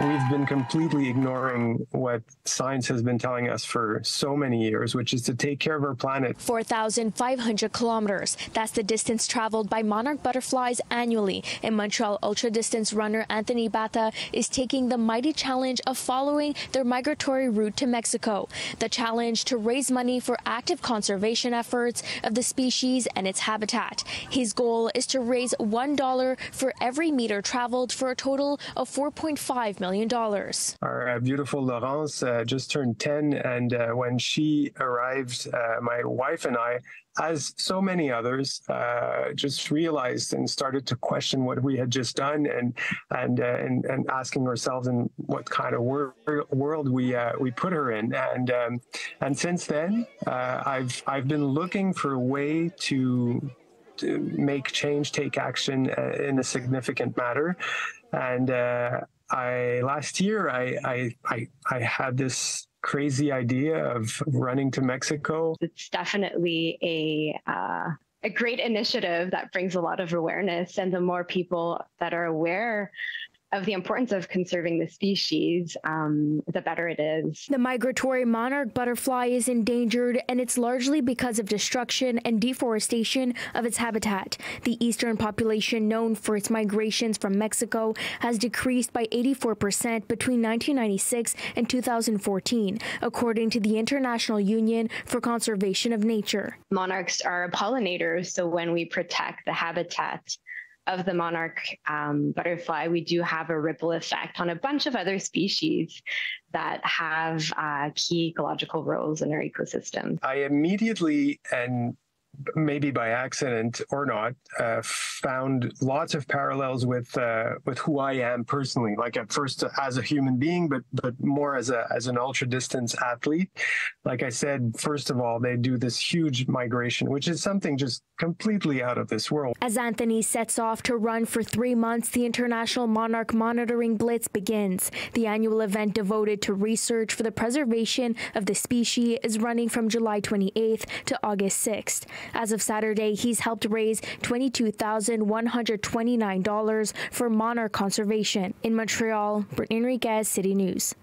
we've been completely ignoring what science has been telling us for so many years, which is to take care of our planet. 4,500 kilometers. That's the distance traveled by monarch butterflies annually. And Montreal ultra distance runner Anthony Battah is taking the mighty challenge of following their migratory route to Mexico. The challenge to raise money for active conservation efforts of the species and its habitat. His goal is to raise $1 for every meter traveled for a total of $4.5 million million. Our uh, beautiful Laurence uh, just turned 10, and uh, when she arrived, uh, my wife and I, as so many others, uh, just realized and started to question what we had just done, and and uh, and, and asking ourselves in what kind of wor- world we we put her in, and um, and since then, I've I've been looking for a way to to make change, take action uh, in a significant matter. And uh, I last year I, I I I had this crazy idea of running to Mexico. It's definitely a uh, a great initiative that brings a lot of awareness, and the more people that are aware of the importance of conserving the species, um, the better it is. The migratory monarch butterfly is endangered, and it's largely because of destruction and deforestation of its habitat. The eastern population, known for its migrations from Mexico, has decreased by 84% between 1996 and 2014, according to the International Union for Conservation of Nature. Monarchs are pollinators, so when we protect the habitat, of the monarch um, butterfly, we do have a ripple effect on a bunch of other species that have uh, key ecological roles in our ecosystem. I immediately and maybe by accident or not, uh, found lots of parallels with uh, with who I am personally. Like at first as a human being, but but more as a as an ultra distance athlete. Like I said, first of all, they do this huge migration, which is something just completely out of this world. As Anthony sets off to run for three months, the International Monarch Monitoring Blitz begins. The annual event devoted to research for the preservation of the species is running from July 28th to August 6th. As of Saturday, he's helped raise $22,129 for monarch conservation. In Montreal, Brittany Henriques, City News.